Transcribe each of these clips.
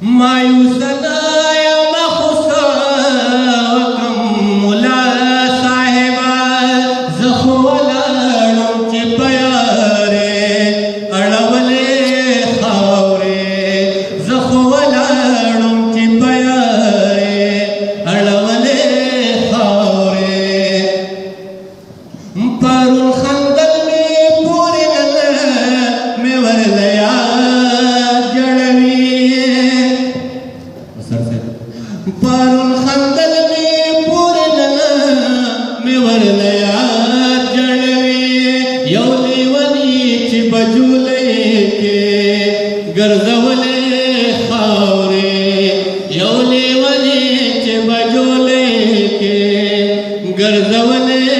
Mayusanaya پارون خندل می پورې لنا می ورلې یاد جړلې یو لیونی چې بجولې کې ګرځولې خاورې یو لیونی چې بجولې کې ګرځولې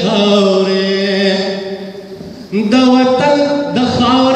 خاورې د وطن د خاورې